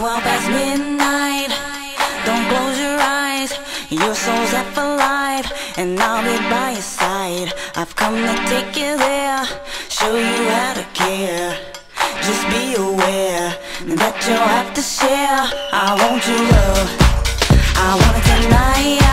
12 past midnight. Don't close your eyes. Your soul's half alive, and I'll be by your side. I've come to take you there, show you how to care. Just be aware that you'll have to share. I want your love. I want it tonight.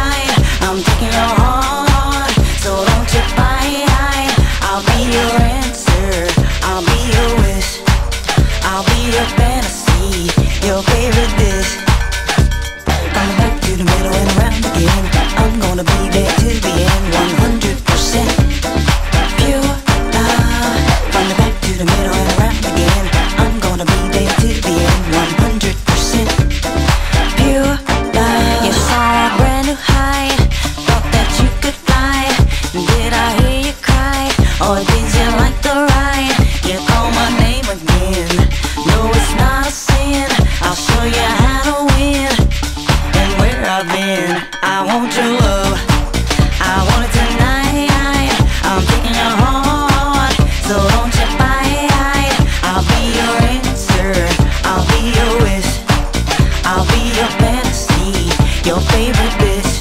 Your favorite bitch.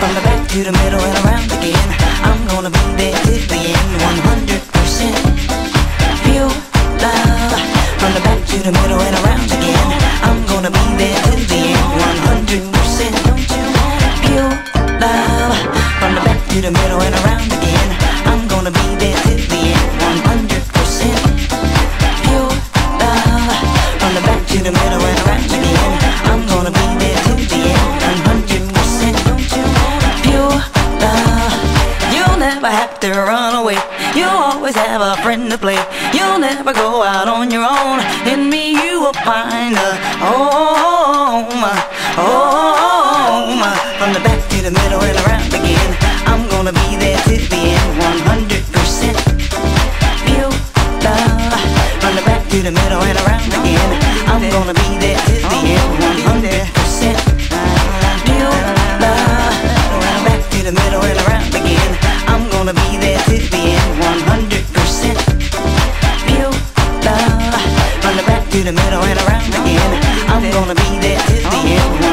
From the back to the middle and around again. I'm gonna be there till the end, 100% pure love. From the back to the middle and around again. I'm gonna be there till the end, 100% pure love. From the back to the middle and around again. Never have to run away. You'll always have a friend to play. You'll never go out on your own. In me, you will find a home, home. From the back to the middle and around again. I'm gonna be there till the end, 100% pure love. From the back to the middle and around again. I'm gonna be there till the end, Gonna be there till the end, 100% pure love. From the back to the middle and around again. I'm gonna be there till the end, 100%.